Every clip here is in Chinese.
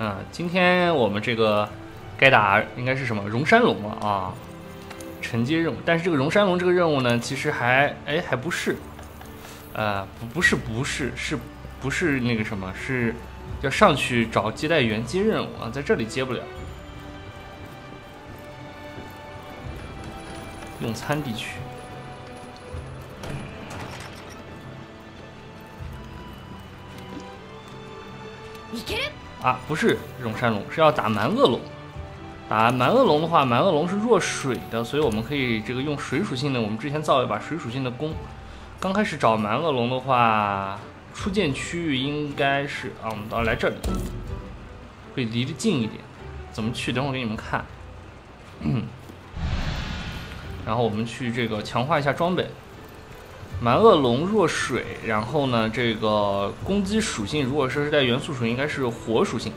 嗯，今天我们这个该打应该是什么荣山龙了啊？承接任务，但是这个荣山龙这个任务呢，其实还哎还不是，呃不不是不是是不是那个什么是要上去找接待员接任务啊，在这里接不了。用餐地区。啊，不是荣山龙，是要打蛮恶龙。打蛮恶龙的话，蛮恶龙是弱水的，所以我们可以这个用水属性的。我们之前造一把水属性的弓。刚开始找蛮恶龙的话，出剑区域应该是啊，我们到来这里，会离得近一点。怎么去？等会儿给你们看。然后我们去这个强化一下装备。蛮恶龙弱水，然后呢，这个攻击属性如果说是带元素属性，应该是火属性。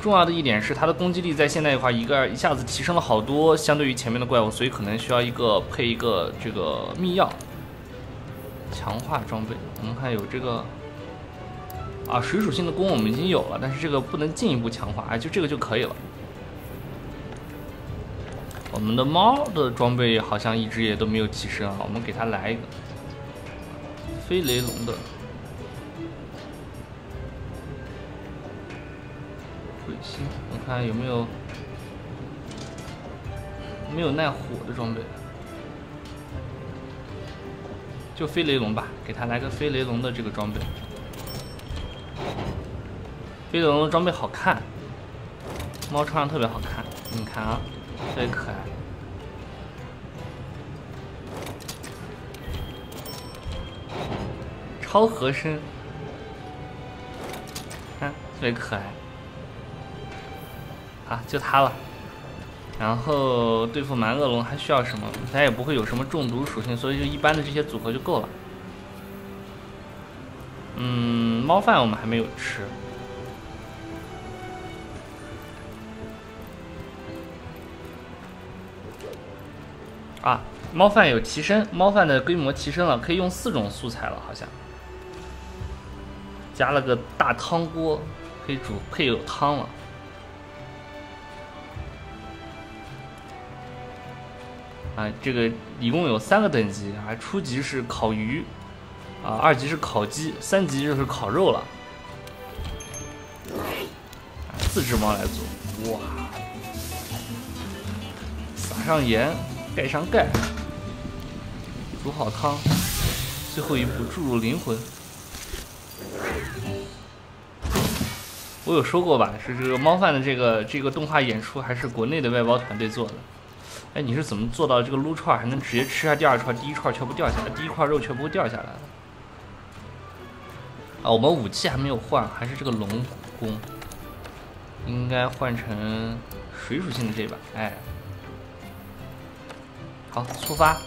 重要的一点是它的攻击力在现在的话，一个一下子提升了好多，相对于前面的怪物，所以可能需要一个配一个这个秘钥。强化装备，我们看有这个啊，水属性的弓我们已经有了，但是这个不能进一步强化，哎，就这个就可以了。我们的猫的装备好像一直也都没有提升啊，我们给它来一个。飞雷龙的鬼星，我看有没有没有耐火的装备，就飞雷龙吧，给他来个飞雷龙的这个装备。飞雷龙的装备好看，猫穿上特别好看，你看啊，特别可爱。超合身，看特别可爱，啊，就它了。然后对付蛮恶龙还需要什么？它也不会有什么中毒属性，所以就一般的这些组合就够了。嗯，猫饭我们还没有吃。啊，猫饭有提升，猫饭的规模提升了，可以用四种素材了，好像。加了个大汤锅，可以煮配有汤了。啊，这个一共有三个等级啊，初级是烤鱼，啊，二级是烤鸡，三级就是烤肉了。四只猫来做，哇！撒上盐，盖上盖，煮好汤，最后一步注入灵魂。我有说过吧，是这个猫饭的这个这个动画演出还是国内的外包团队做的。哎，你是怎么做到这个撸串还能直接吃下第二串，第一串全部掉下来，第一块肉全部掉下来了？啊，我们武器还没有换，还是这个龙弓，应该换成水属性的这把。哎，好，出发。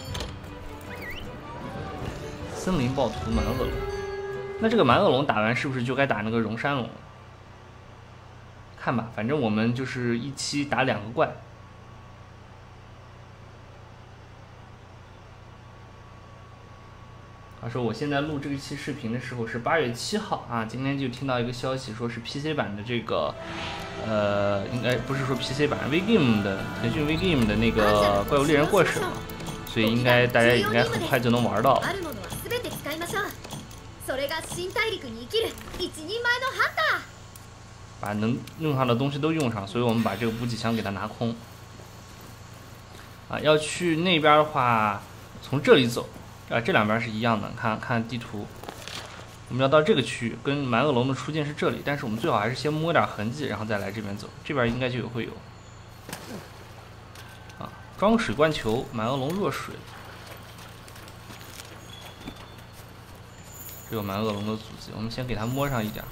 森林暴徒蛮恶龙，那这个蛮恶龙打完是不是就该打那个荣山龙了？看吧，反正我们就是一期打两个怪。他说我现在录这一期视频的时候是八月七号啊，今天就听到一个消息，说是 PC 版的这个，呃，应该不是说 PC 版，VGame 的腾讯 VGame 的那个怪物猎人过审了，所以应该大家应该很快就能玩到。把能用上的东西都用上，所以我们把这个补给箱给它拿空。啊，要去那边的话，从这里走，啊，这两边是一样的。看看地图，我们要到这个区域，跟蛮恶龙的出境是这里，但是我们最好还是先摸点痕迹，然后再来这边走。这边应该就有会有。啊，装水灌球，蛮恶龙弱水。这有蛮恶龙的足迹，我们先给它摸上一点。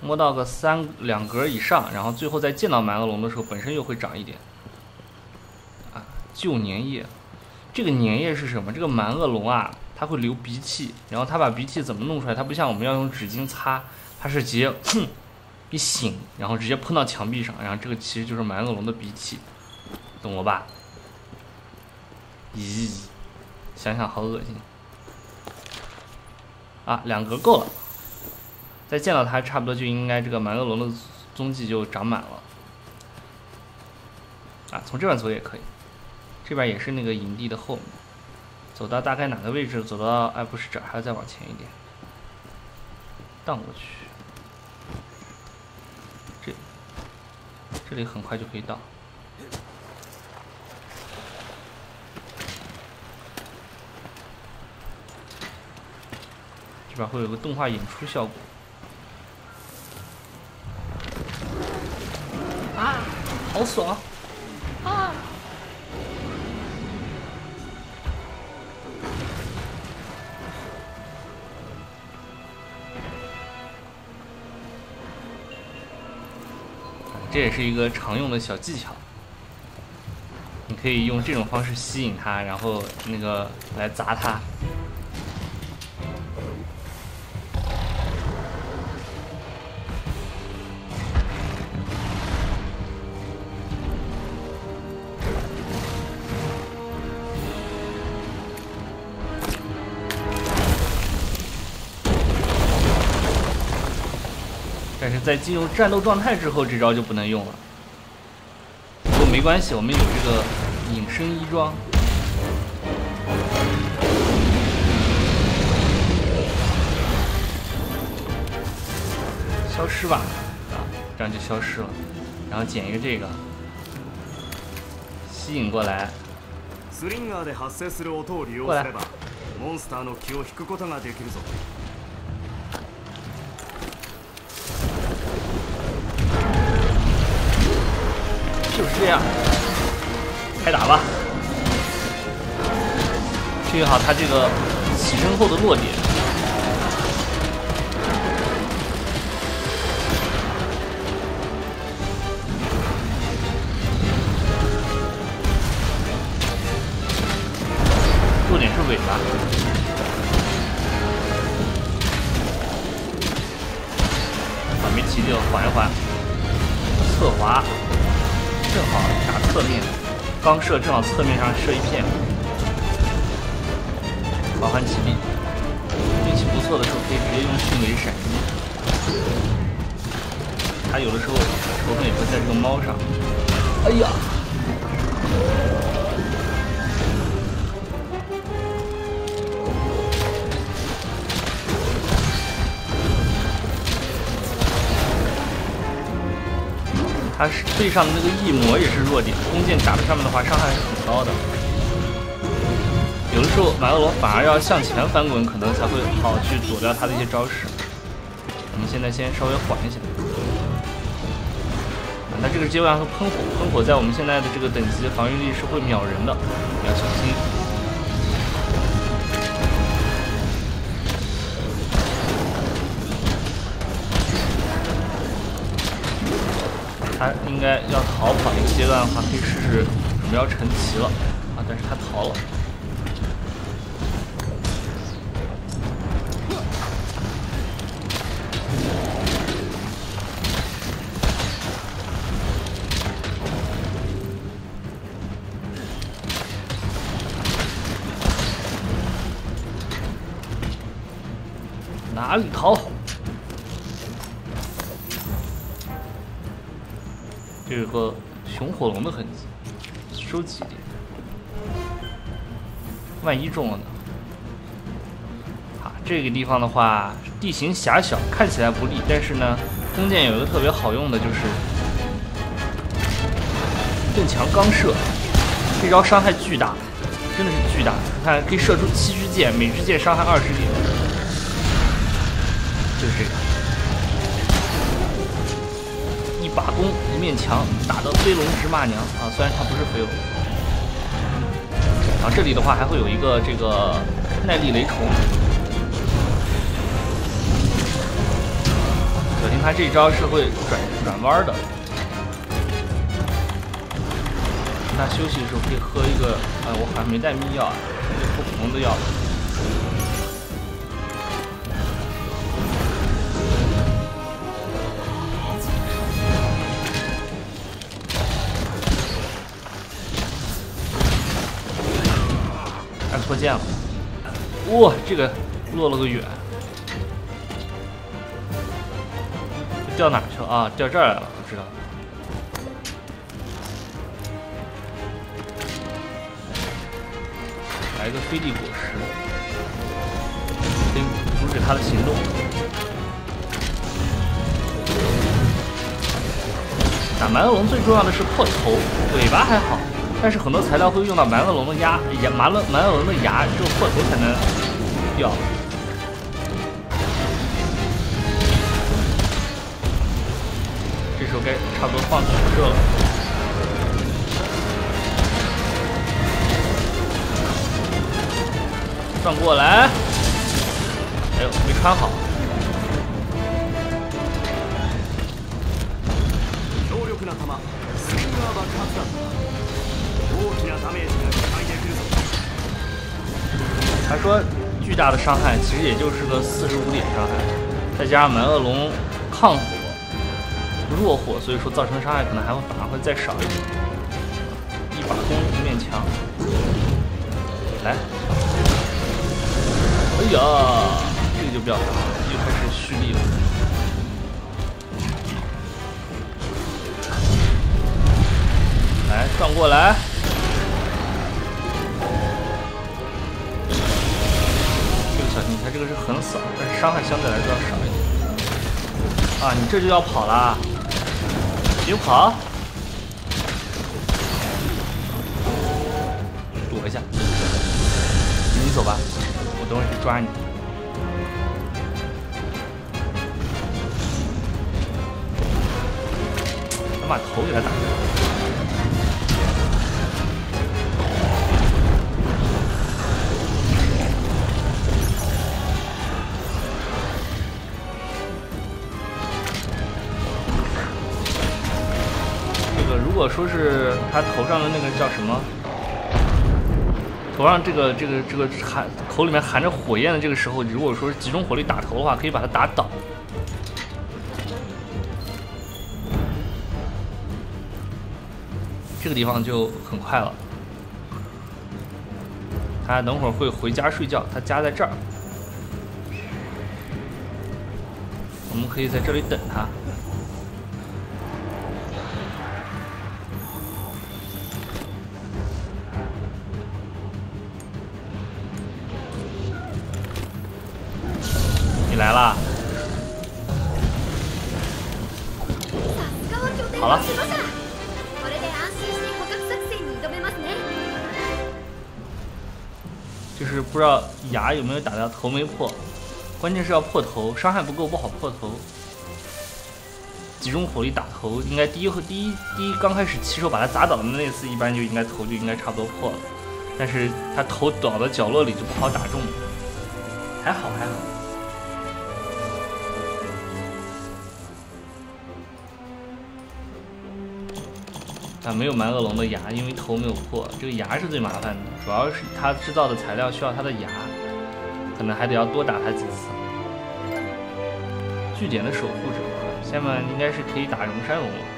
摸到个三两格以上，然后最后再见到蛮恶龙的时候，本身又会长一点。啊，旧粘液，这个粘液是什么？这个蛮恶龙啊，它会流鼻涕，然后它把鼻涕怎么弄出来？它不像我们要用纸巾擦，它是直接哼 一擤，然后直接喷到墙壁上，然后这个其实就是蛮恶龙的鼻涕，懂了吧？咦，想想好恶心。啊，两格够了。再见到他，差不多就应该这个蛮恶龙的踪迹就长满了。啊，从这边走也可以，这边也是那个营地的后面，走到大概哪个位置？走到哎，不是这，还要再往前一点，荡过去。这这里很快就可以到。这边会有个动画演出效果。好爽！啊！这也是一个常用的小技巧，你可以用这种方式吸引他，然后那个来砸它。在进入战斗状态之后，这招就不能用了。不过没关系，我们有这个隐身衣装，消失吧，啊，这样就消失了。然后捡一个这个，吸引过来。过来。就是这样，开打吧！注意好他这个起身后的落点，刚射正好侧面上射一片，缓缓起立。运气不错的时候可以直接用迅雷闪击。他有的时候仇恨也会在这个猫上。哎呀！背上的那个翼魔也是弱点，弓箭打在上面的话，伤害还是很高的。有的时候马德罗反而要向前翻滚，可能才会好去躲掉他的一些招式。我们现在先稍微缓一下。那这个阶段会喷火，喷火在我们现在的这个等级防御力是会秒人的，要小心。他应该要逃跑一个阶段的话，可以试试准备要成齐了啊！但是他逃了，哪里逃？火龙的痕迹，收集一点。万一中了呢？好，这个地方的话，地形狭小，看起来不利。但是呢，弓箭有一个特别好用的，就是更强刚射。这招伤害巨大，真的是巨大。你看，可以射出七支箭，每支箭伤害二十点，就是这个一。把弓一面墙打的飞龙直骂娘啊！虽然他不是飞龙。然后这里的话还会有一个这个耐力雷虫，小心他这一招是会转转弯的。那休息的时候可以喝一个，哎，我好像没带秘药，喝普通的药。不见了，哇，这个落了个远。掉哪去了啊？掉这儿来了，我知道。来个飞地果实，得阻止他的行动。打蛮龙最重要的是破头，尾巴还好，但是很多材料会用到蛮恶龙的牙牙，蛮了蛮恶龙的牙，只有破头才能掉。这时候该差不多放土射了。转过来，哎呦，没穿好。他的伤害其实也就是个四十五点伤害，再加上蛮恶龙抗火、弱火，所以说造成伤害可能还会反而会再少一点。一把弓，一面墙，来，哎呀，这个就比较大，又开始蓄力了。来，转过来。你看这个是横扫，但是伤害相对来说要少一点。啊，你这就要跑啦！别跑，躲一下。你走吧，我等会去抓你。咱把头给他打掉。如果说是他头上的那个叫什么，头上这个这个这个含口里面含着火焰的这个时候，如果说是集中火力打头的话，可以把他打倒。这个地方就很快了。他等会儿会回家睡觉，他家在这儿，我们可以在这里等他。好了。就是不知道牙有没有打到，头没破，关键是要破头，伤害不够不好破头。集中火力打头，应该第一和第一第一刚开始起手把他砸倒的那次，一般就应该头就应该差不多破了。但是他头倒到角落里就不好打中，还好还好。啊，没有蛮恶龙的牙，因为头没有破，这个牙是最麻烦的，主要是它制造的材料需要它的牙，可能还得要多打它几次。据点的守护者，下面应该是可以打荣山龙了。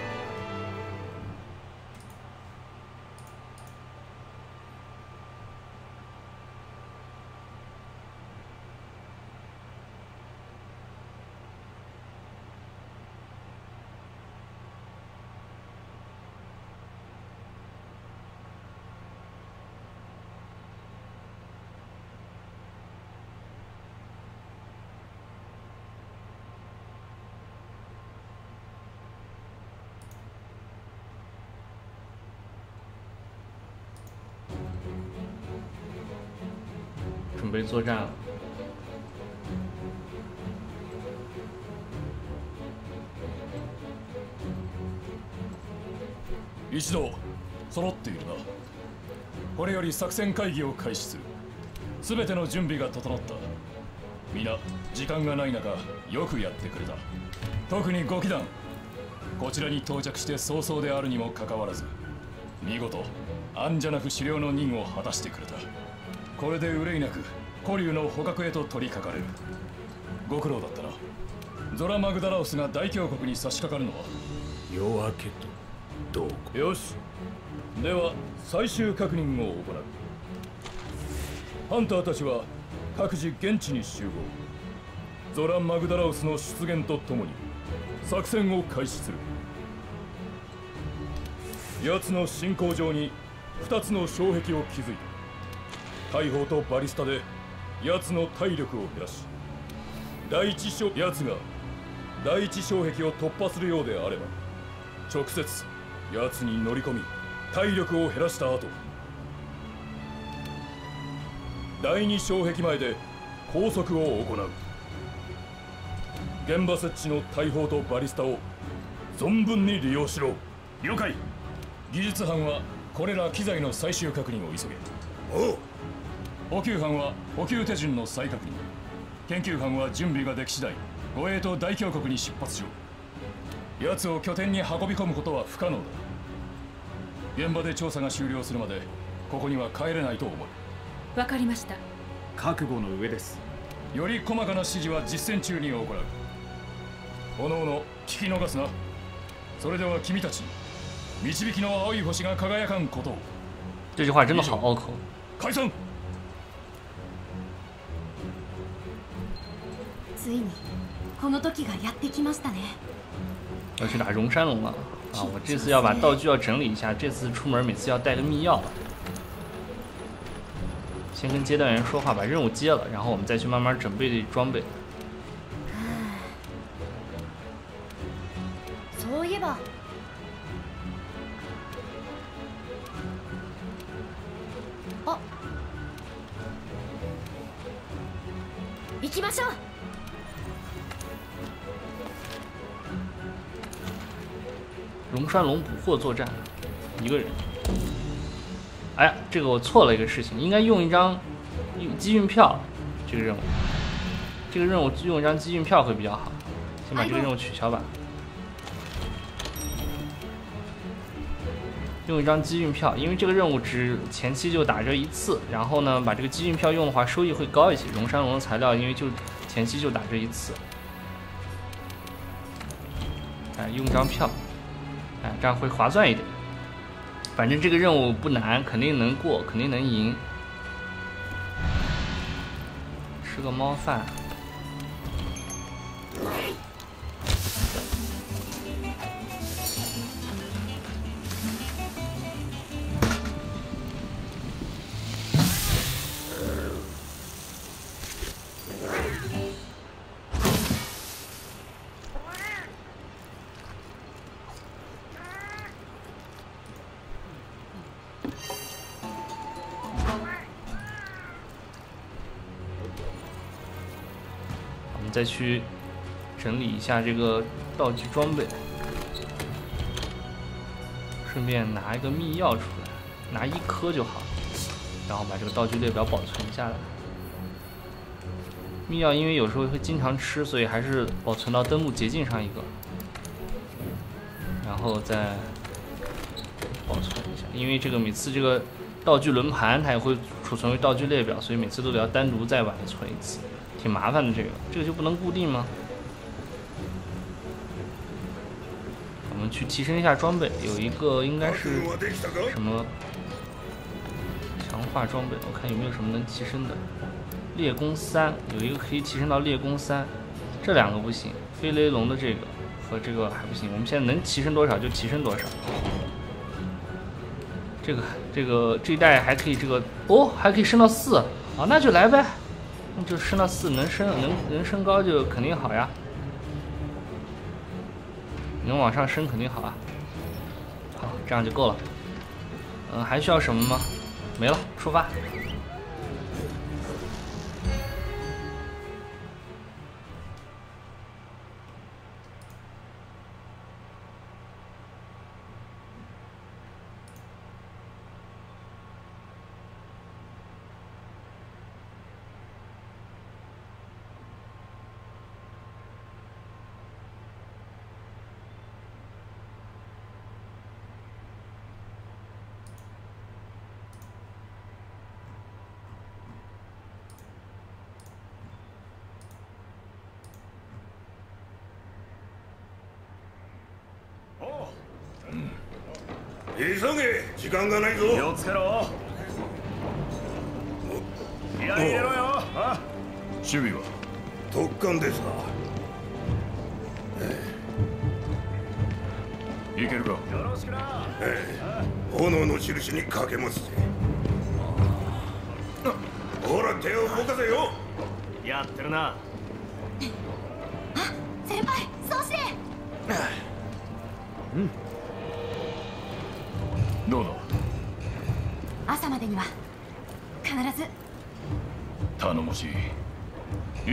作战了。一同揃っているな。これより作戦会議を開始する。全ての準備が整った。皆時間がない中よくやってくれた。特に5機団こちらに到着して早々であるにもかかわらず見事安じゃなく狩猟の任を果たしてくれた。これで憂いなく古竜の捕獲へと取り掛かれる。ご苦労だったな。ゾラ・マグダラオスが大峡谷に差し掛かるのは。夜明けとどうこよし。では最終確認を行う。ハンターたちは各自現地に集合。ゾラ・マグダラウスの出現とともに作戦を開始する。奴の進行上に2つの障壁を築いた。大砲とバリスタで奴の体力を減らし第一障奴が第一障壁を突破するようであれば直接奴に乗り込み体力を減らした後第二障壁前で拘束を行う。現場設置の大砲とバリスタを存分に利用しろ。了解。技術班はこれら機材の最終確認を急げ。おう。補給班は補給手順の再確認研究班は準備ができ次第護衛と大峡谷に出発しろ奴を拠点に運び込むことは不可能だ。現場で調査が終了するまでここには帰れないと思う。わかりました覚悟の上ですより細かな指示は実戦中に行う。おのおの聞き逃すなそれでは君たち導きの青い星が輝かんことを这句话真的好拗口。解散ついにこの時がやってきましたね要去打荣山龙了啊！我这次要把道具要整理一下，这次出门每次要带个密钥。先跟接待员说话，把任务接了，然后我们再去慢慢准备装备。 龙山龙捕获作战，一个人。哎呀，这个我错了一个事情，应该用一张机运票。这个任务，这个任务用一张机运票会比较好。先把这个任务取消吧。用一张机运票，因为这个任务只前期就打折一次，然后呢，把这个机运票用的话，收益会高一些。龙山龙的材料，因为就前期就打折一次。哎，用张票，哎，这样会划算一点。反正这个任务不难，肯定能过，肯定能赢。吃个猫饭。再去整理一下这个道具装备，顺便拿一个密钥出来，拿一颗就好，然后把这个道具列表保存下来。密钥因为有时候会经常吃，所以还是保存到登录捷径上一个，然后再保存一下，因为这个每次这个道具轮盘它也会储存为道具列表，所以每次都得要单独再把它存一次。挺麻烦的，这个这个就不能固定吗？我们去提升一下装备，有一个应该是はできたか什么强化装备，我看有没有什么能提升的。猎弓三有一个可以提升到猎弓三，这两个不行，飞雷龙的这个和这个还不行。我们现在能提升多少就提升多少。这个这个这一代还可以这个哦，还可以升到四啊，那就来呗。 就升到四，能升能能升高就肯定好呀，能往上升肯定好啊。好，这样就够了。嗯，还需要什么吗？没了，出发。時間がないぞ。気をつけろ。気合い入れろよ。あ。守備は？特艦ですか。ええ。いけるか？炎の印にかけますぜ。ほら手を動かせよ。やってるな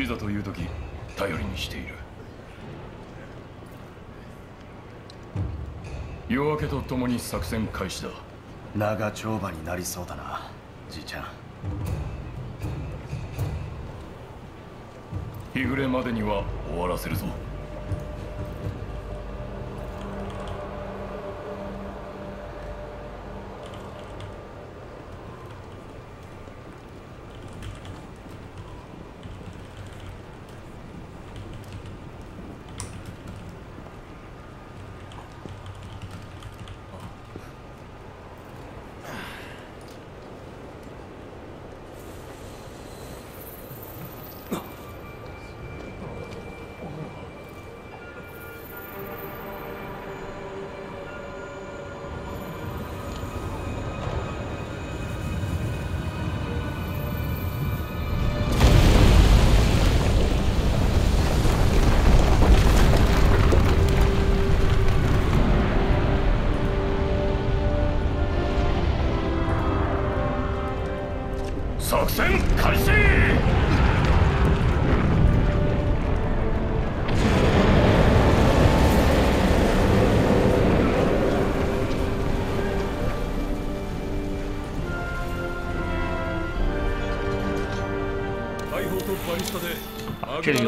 いざという時頼りにしている。夜明けとともに作戦開始だ長丁場になりそうだなじいちゃん日暮れまでには終わらせる。ぞ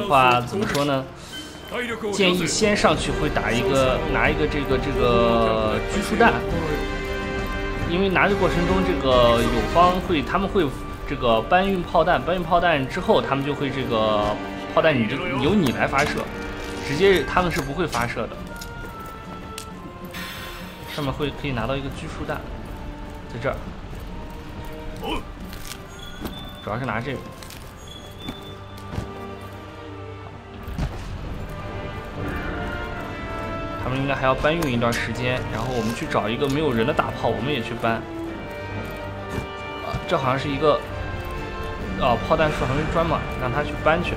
话怎么说呢？建议先上去会打一个拿一个这个这个拘束弹，因为拿的过程中，这个友方会他们会这个搬运炮弹，搬运炮弹之后，他们就会这个炮弹你这由你来发射，直接他们是不会发射的。上面会可以拿到一个拘束弹，在这儿，主要是拿这个。应该还要搬运一段时间，然后我们去找一个没有人的大炮，我们也去搬。啊，这好像是一个，哦，炮弹数还没装满，让他去搬去。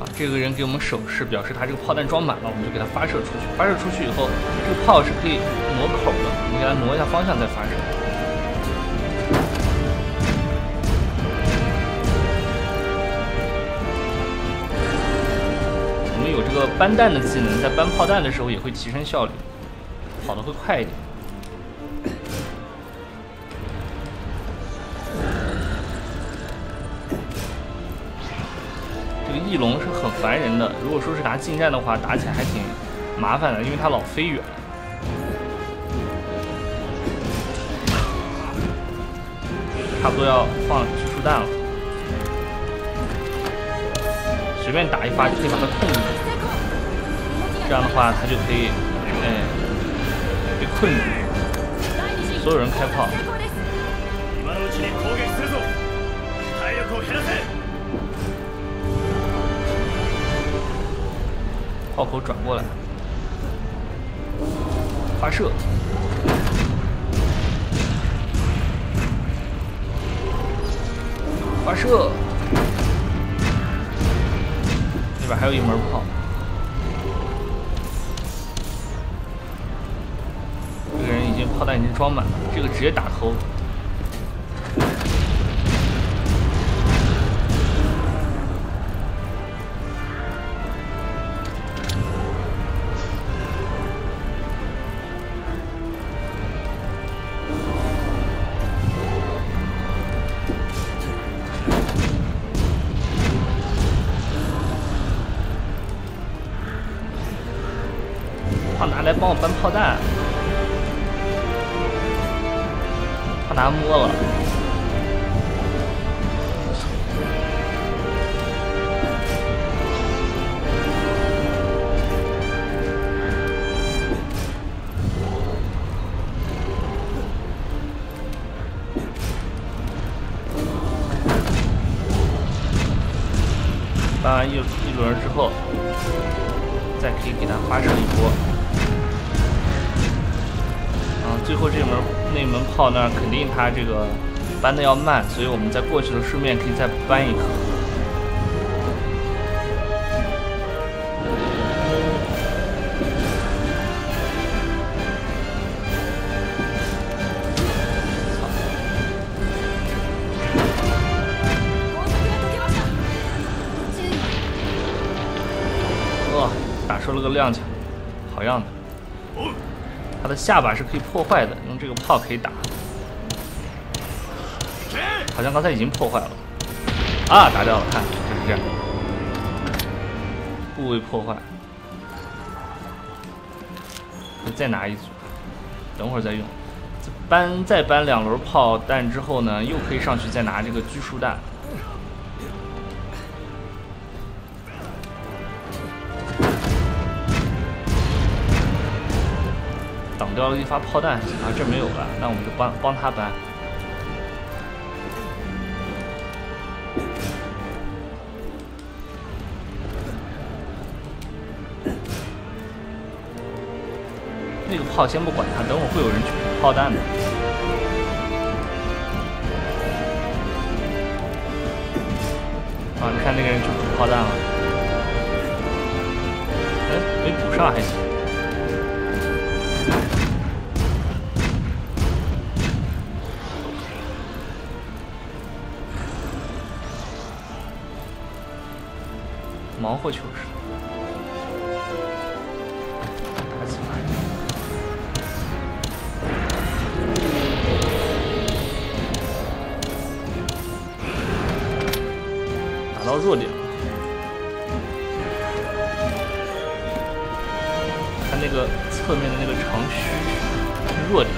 啊，这个人给我们手势，表示他这个炮弹装满了，我们就给他发射出去。发射出去以后，这个炮是可以挪口的，我们给他挪一下方向再发射。个搬弹的技能，在搬炮弹的时候也会提升效率，跑得会快一点。这个翼龙是很烦人的，如果说是拿近战的话，打起来还挺麻烦的，因为它老飞远。差不多要放拘束弹了。随便打一发就可以把它控住，这样的话他就可以，哎，被困住。所有人开炮，今のうちに攻撃するぞ体力を減らせ炮口转过来，发射，发射，那边还有一门炮。 已经装满了，这个直接打头。胖拿来帮我搬炮弹，定它这个搬的要慢，所以我们在过去的顺便可以再搬一颗。呃，打出了个踉跄，好样的！它的下巴是可以破坏的，用这个炮可以打。好像刚才已经破坏了，啊，打掉了，看就是这样，部位破坏。再拿一组，等会儿再用。搬再搬两轮炮弹之后呢，又可以上去再拿这个拘束弹。挡掉了一发炮弹啊，这没有了，那我们就帮帮他搬。那个炮先不管它，等会会有人去补炮弹的。啊，你看那个人去补炮弹了，哎，没补上还行。忙活球是。侧面的那个长须，弱点。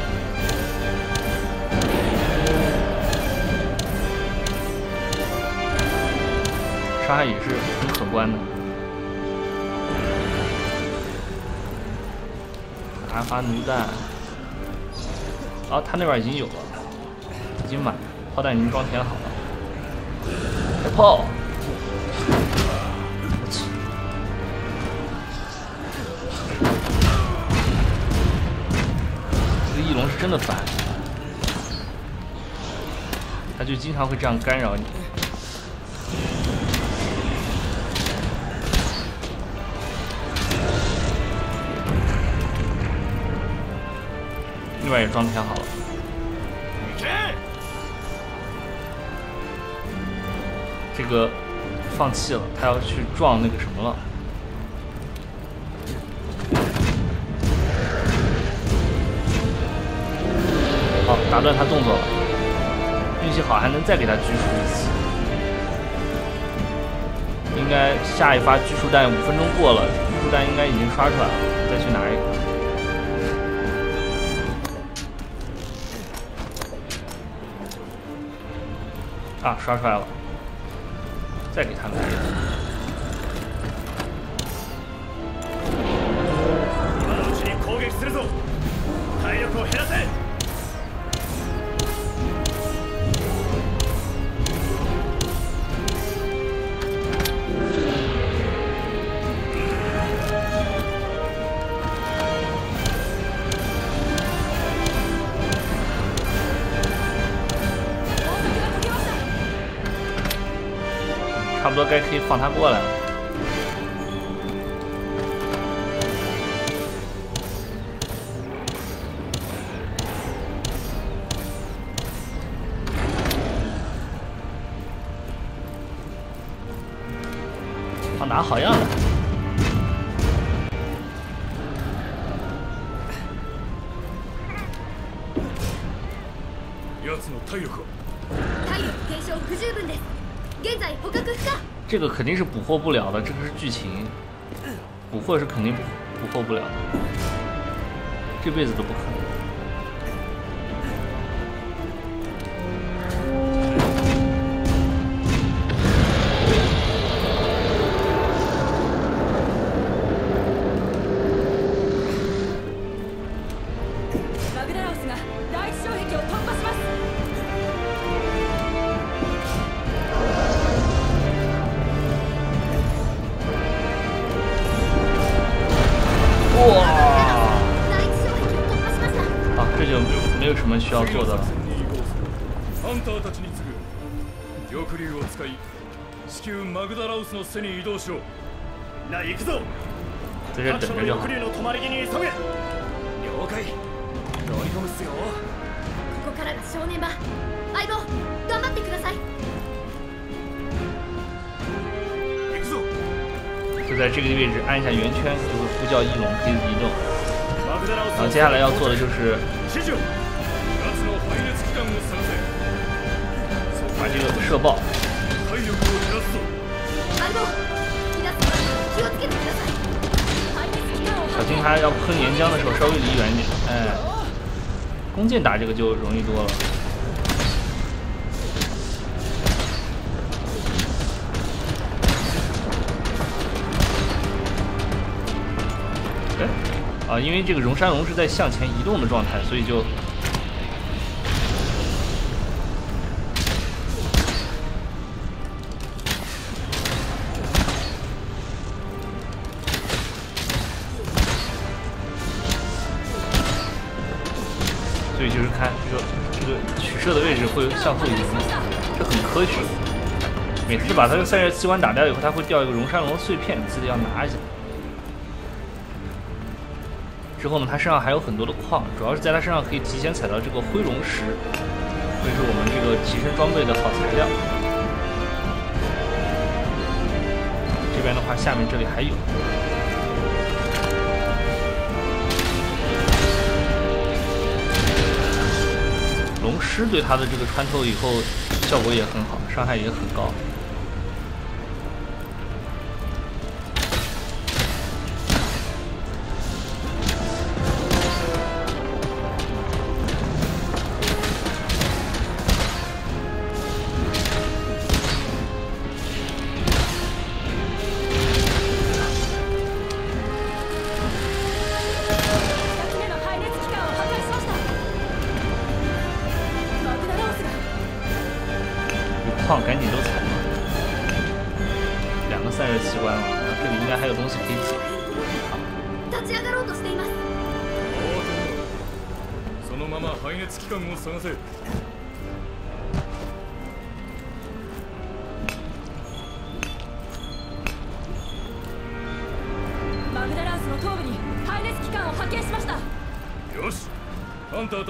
伤害也是很可观的。打发奴弹，啊，他那边已经有了，已经满了，炮弹已经装填好了。开炮！真的烦，他就经常会这样干扰你。那边也装填好了。这个放弃了，他要去撞那个什么了。打断他动作了，运气好还能再给他拘束一次。应该下一发拘束弹五分钟过了，拘束弹应该已经刷出来了，再去拿一个。啊，刷出来了，再给他来多该可以放他过来。这个肯定是捕获不了的，这个是剧情，捕获是肯定捕捕获不了的，这辈子都に移動しろな行くぞ在这各所の等着就好翼。竜の止まり木に急げ了解乗り込むっすよここからが正念場相棒頑張ってください行くぞ就在这个位置按一下圆圈，就会呼叫翼龙可以移动。マグダラウス然后接下来要做的就是指示を奴の排熱機関を探せ把这个射爆。 小心他要喷岩浆的时候稍微离远一点。哎，弓箭打这个就容易多了。哎，啊，因为这个荣山龙是在向前移动的状态，所以就向后移，这很科学。每次把它的散热器官打掉以后，它会掉一个荣山龙碎片，记得要拿一下。之后呢，它身上还有很多的矿，主要是在它身上可以提前采到这个灰龙石，会是我们这个提升装备的好材料。这边的话，下面这里还有。龙狮对他的这个穿透以后效果也很好，伤害也很高。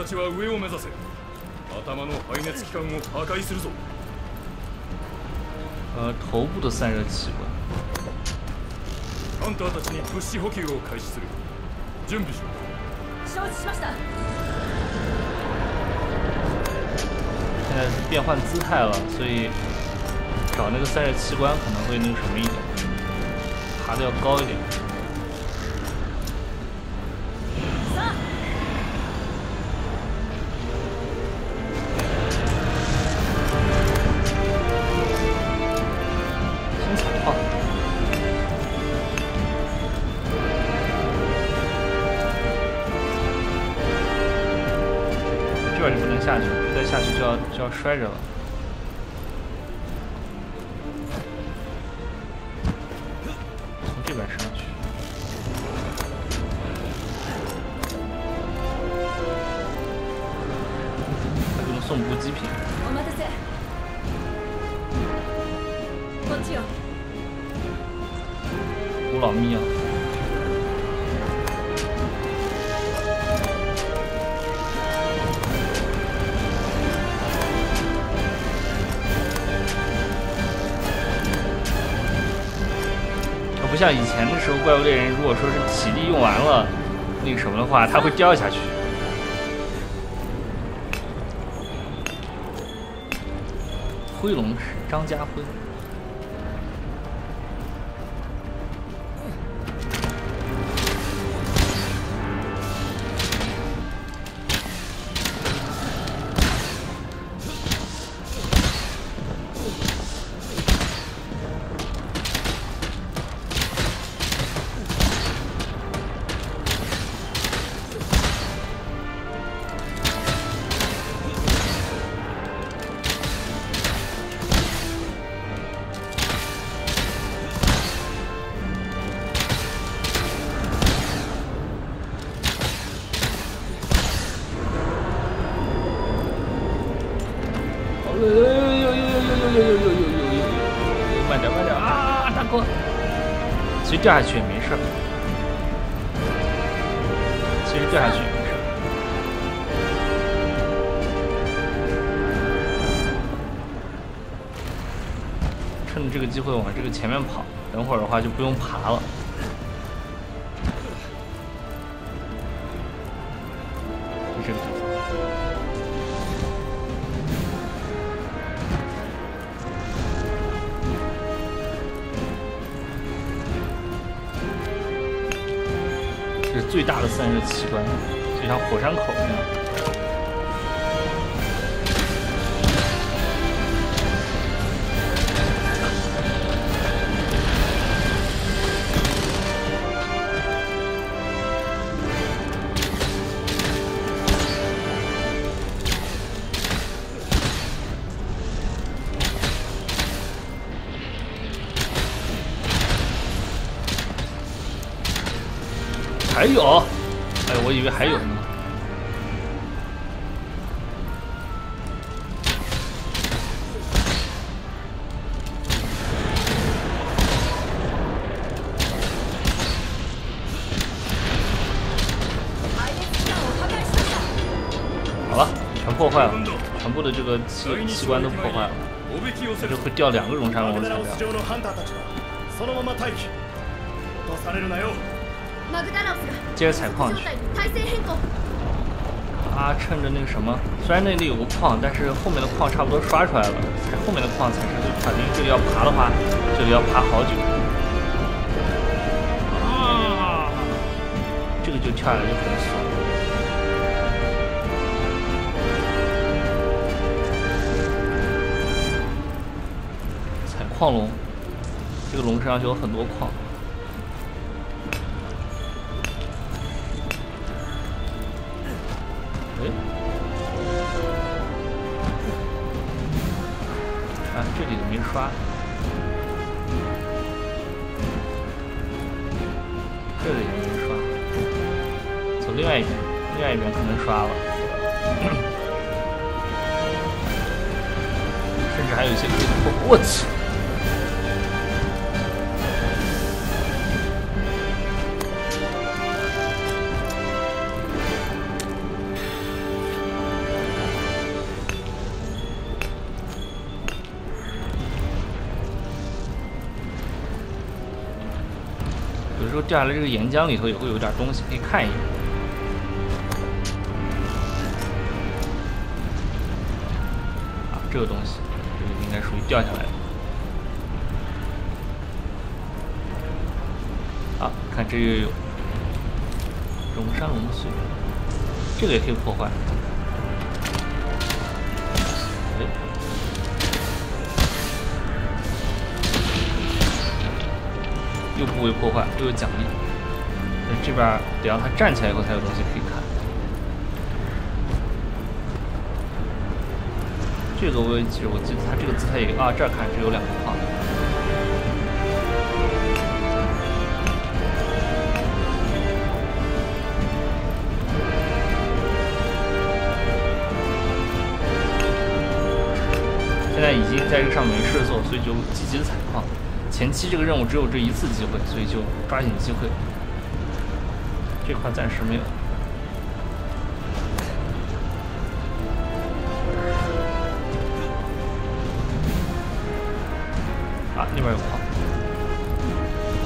ちは上を目指せ。頭の排熱機関を破壊するぞ。呃，头部的散热器官，ハンターたちに物資補給を開始する。準備しろ。承知しました。现在是变换姿态了，所以找那个散热器官可能会那个什么一点，爬的要高一点。下去，再下去就要就要摔着了。怪物猎人如果说是体力用完了，那个什么的话，它会掉下去。灰龙是张家辉。其实掉下去也没事儿，其实掉下去也没事儿。趁着这个机会往这个前面跑，等会儿的话就不用爬了。最大的散热器官，就像火山口一样。还有呢。好了，全破坏了，全部的这个器器官都破坏了，おびき寄せる这会掉两个熔山龙的材料 接着采矿去状態に体勢変更啊，趁着那个什么，虽然那里有个矿，但是后面的矿差不多刷出来了，才后面的矿才是最快的，因为这里要爬的话，这里要爬好久。啊，这个就跳下来就很爽。采矿龙，这个龙身上就有很多矿。我操！有时候掉下来这个岩浆里头也会有点东西，可以看一眼。啊，这个东西，应该属于掉下来的。啊，看这又有龙山龙碎，这个也可以破坏。哎，又不会破坏，又有奖励。这边得让他站起来以后才有东西看。这个我也记着，我记得他这个姿态也啊，这儿看是有两个矿。现在已经在这上面没事做，所以就积极的采矿。前期这个任务只有这一次机会，所以就抓紧机会。这块暂时没有。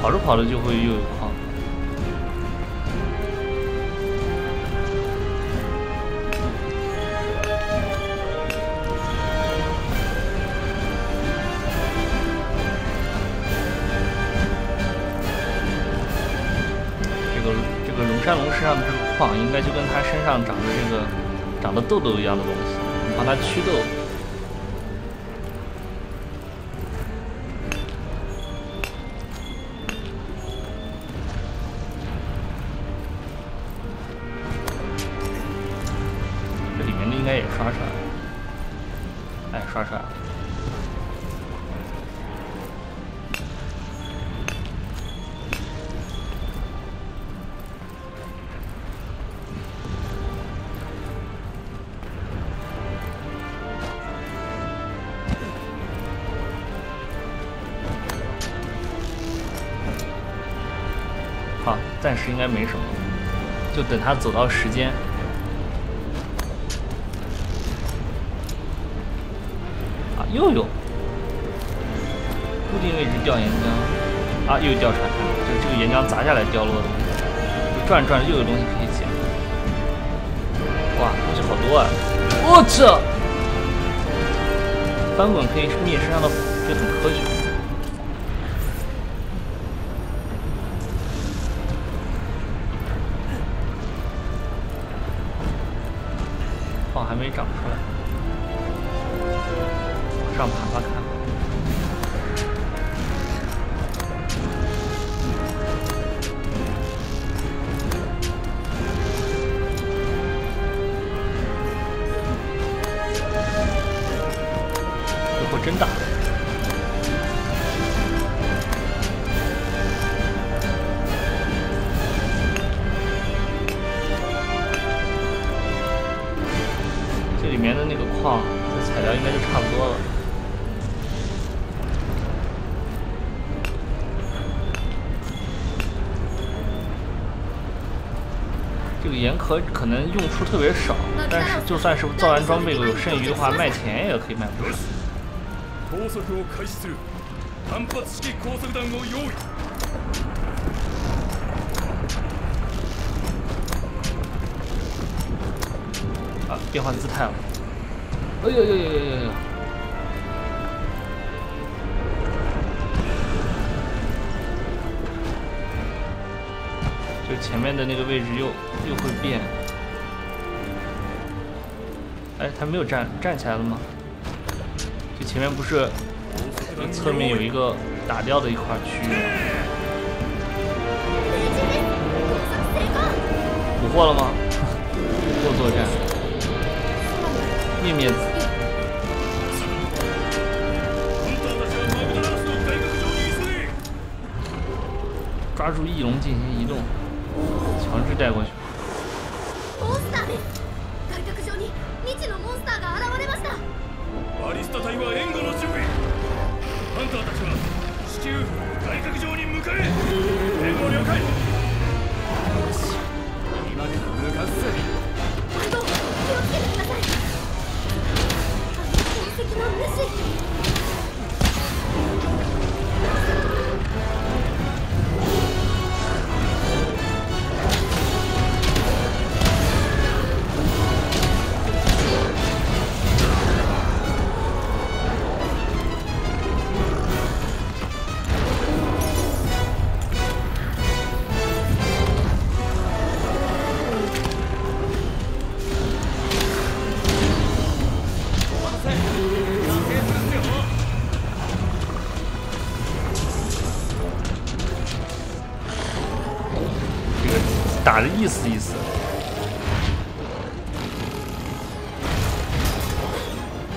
跑着跑着就会又有矿。这个这个龙山龙身上的这个矿，应该就跟它身上长的这个长的痘痘一样的东西，你帮它祛痘。哎刷出来了。哎刷出来了。好暂时应该没什么就等他走到时间又有固定位置掉岩浆，啊，又掉出来，就这个岩浆砸下来掉落的，就转转又有东西可以捡。哇，东西好多啊！我操！翻滚可以灭身上的火，这很科学。这材料应该就差不多了。这个岩壳可能用处特别少，但是就算是造完装备有剩余的话，卖钱也可以卖不少。拘束を開始する単発式高速弾を用意啊，变换姿态了。 哎呦呦呦呦呦！就前面的那个位置又又会变。哎，他没有站站起来了吗？就前面不是侧面有一个打掉的一块区域吗？捕获了吗？又作战，灭灭抓住翼龙进行移动，强制带过去。的意思意思。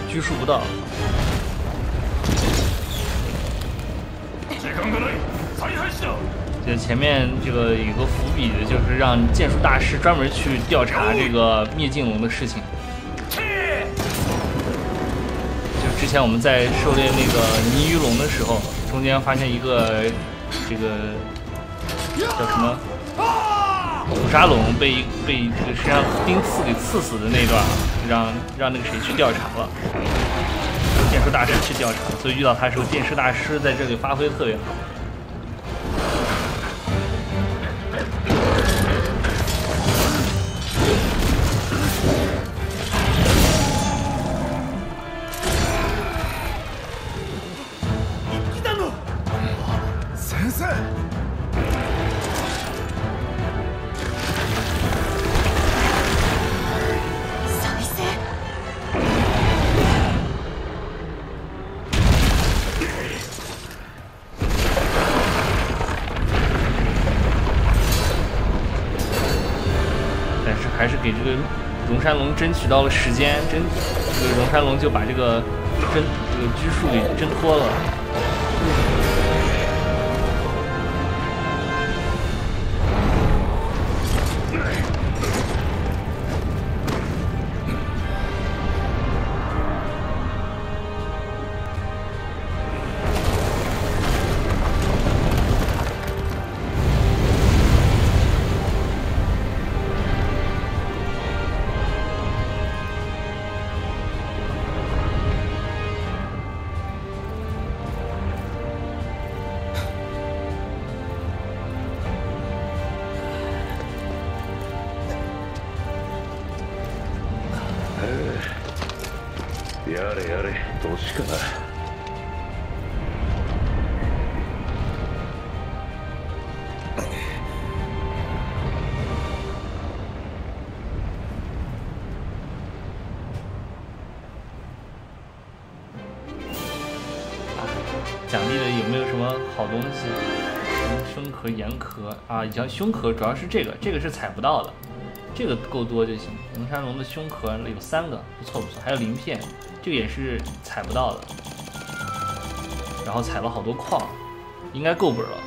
拘束不到，時間がない再配置だ这前面这个有个伏笔的，就是让剑术大师专门去调查这个灭尽龙的事情。就之前我们在狩猎那个泥鱼龙的时候，中间发现一个这个叫什么 沙龙被被这个身上钉刺给刺死的那段，让让那个谁去调查了，剑术大师去调查，所以遇到他的时候，剑术大师在这里发挥特别好。山龙争取到了时间，争这个龙山龙就把这个挣这个拘束给挣脱了。啊，你，像胸壳主要是这个，这个是采不到的，这个够多就行。龙山龙的胸壳有三个，不错不错，还有鳞片，这个也是采不到的。然后采了好多矿，应该够本了。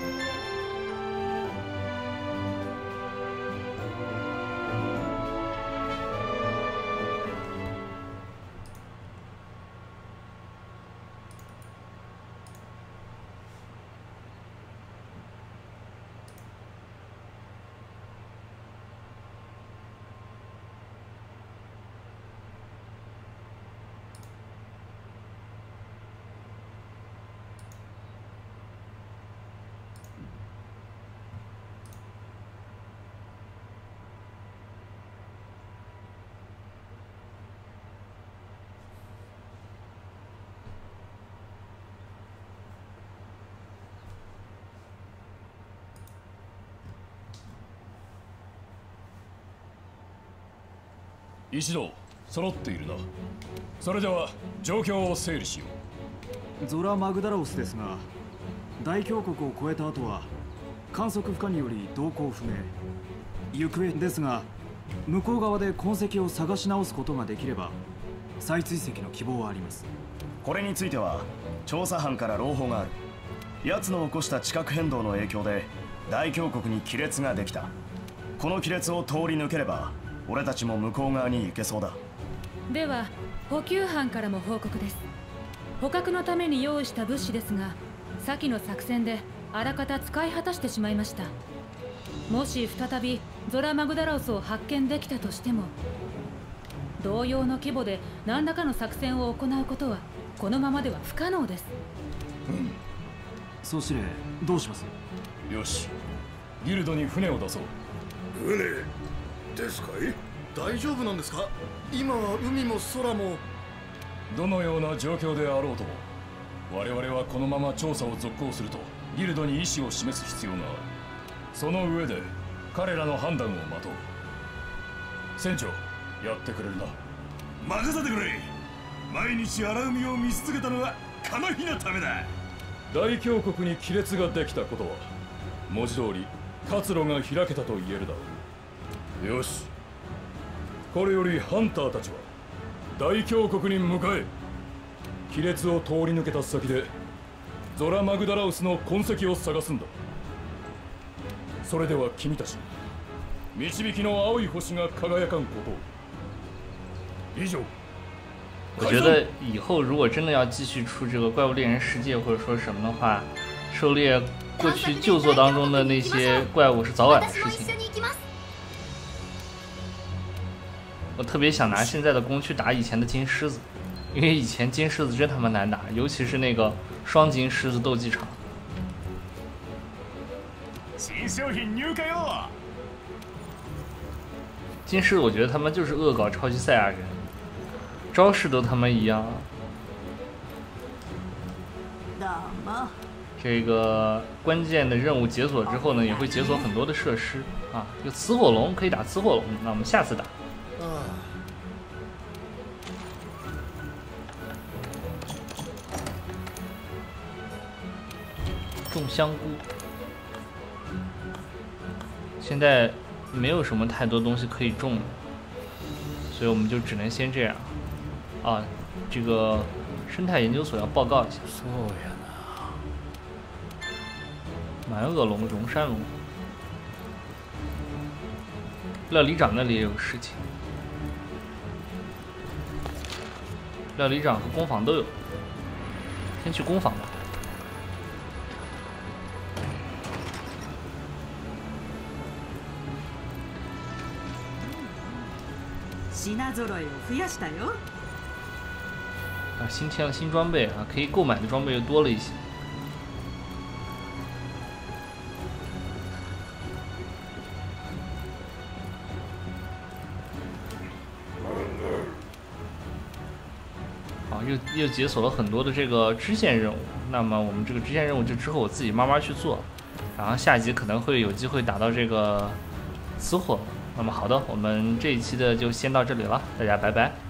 一同揃っているな。それでは状況を整理しよゾラ・マグダラオスですが大峡谷を越えた後は観測不可により動向不明。行方ですが向こう側で痕跡を探し直すことができれば再追跡の希望はあります。これについては調査班から朗報がある。奴の起こした地殻変動の影響で大峡谷に亀裂ができた。この亀裂を通り抜ければ俺たちも向こう側に行けそうだ。では補給班からも報告です。捕獲のために用意した物資ですが先の作戦であらかた使い果たしてしまいました。もし再びゾラ・マグダラオスを発見できたとしても同様の規模で何らかの作戦を行うことはこのままでは不可能です。総司令どうします？よし。ギルドに船を出そう。船ですかい？大丈夫なんですか？今は海も空も。どのような状況であろうとも我々はこのまま調査を続行するとギルドに意思を示す必要がある。その上で彼らの判断を待とう。船長やってくれるな。任せてくれ。毎日荒海を見続けたのはこの日のためだ。大峡谷に亀裂ができたことは文字通り活路が開けたと言えるだろうよし。これよりハンターたちは大峡谷に向かえ亀裂を通り抜けた先でゾラ・マグダラウスの痕跡を探すんだ。それでは君たち導きの青い星が輝かんことを。以上。我觉得以后如果真的要继续出这个怪物猎人世界或者说什么的话，狩猎过去旧作当中的那些怪物是早晚的事情。我特别想拿现在的弓去打以前的金狮子，因为以前金狮子真他妈难打，尤其是那个双金狮子斗技场。新商品入荷よ金狮子我觉得他们就是恶搞超级赛亚人，招式都他妈一样。这个关键的任务解锁之后呢，也会解锁很多的设施啊，有雌火龙可以打雌火龙，那我们下次打。香菇，现在没有什么太多东西可以种了，所以我们就只能先这样。啊，这个生态研究所要报告一下。蛮恶龙、龙山龙，料理长那里也有事情。料理长和工坊都有，先去工坊吧。新拿走了哟不要去哟啊新添了新装备啊可以购买的装备又多了一些。啊又又解锁了很多的这个支线任务那么我们这个支线任务就之后我自己慢慢去做然后下一集可能会有机会打到这个磁火。那么好的我们这一期的就先到这里了大家拜拜。